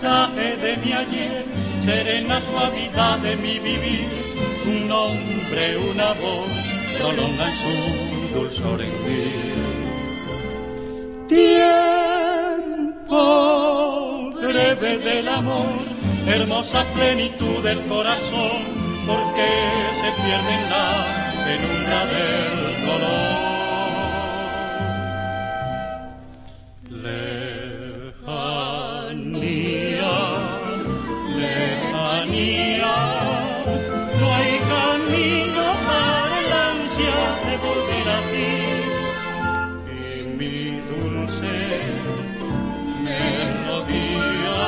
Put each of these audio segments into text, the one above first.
paisaje de mi ayer, serena suavidad de mi vivir, un nombre, una voz, prolongan su dulzor en mí. Tiempo breve del amor, hermosa plenitud del corazón, porque se pierde en la penumbra del dolor. De volver a ti. Y mi dulce melodía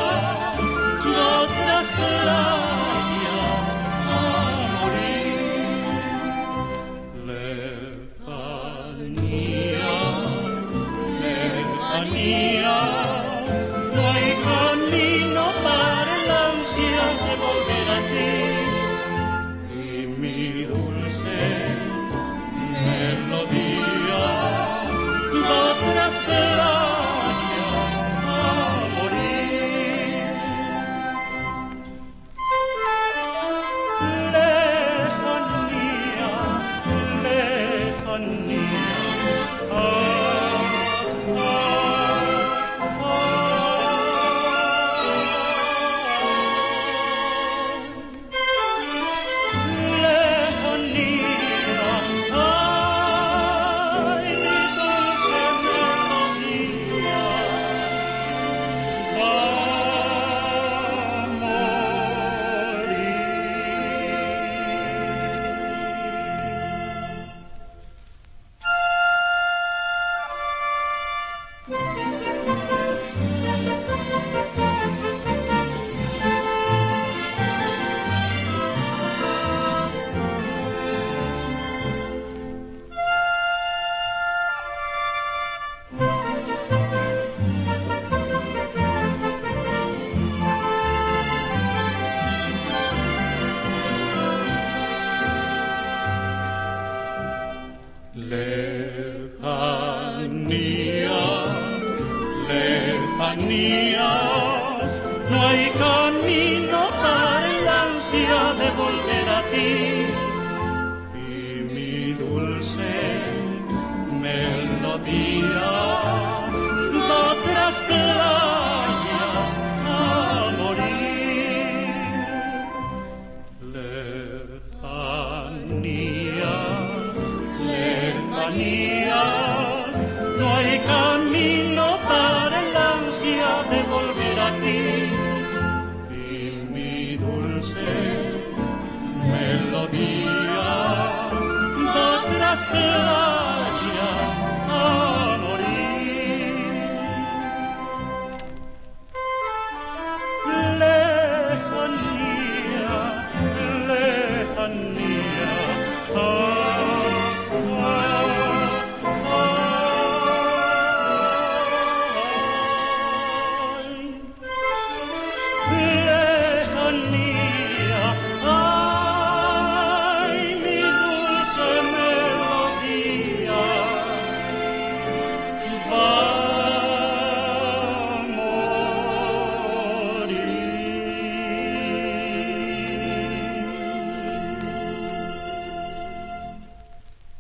y otras playas a morir. Lejanía, lejanía, no hay camino para el ansia de volver a ti. Lejanía, lejanía, no hay camino para el ansia de volver a ti. No hay camino para el ansia de volver a ti.